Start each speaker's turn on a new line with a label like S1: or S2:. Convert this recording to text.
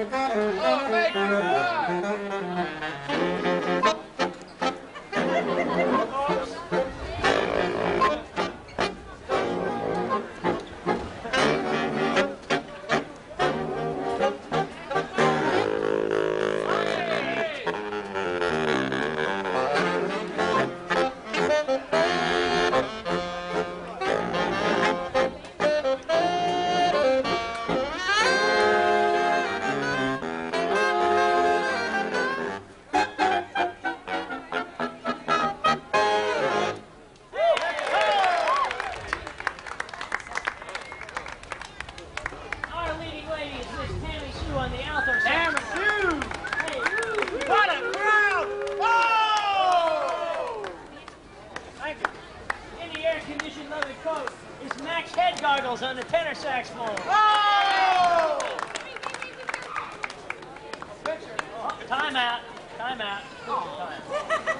S1: Oh. Leather coat is Max head goggles on the tenor saxophone.
S2: Oh!
S1: Time out. Time out. Time.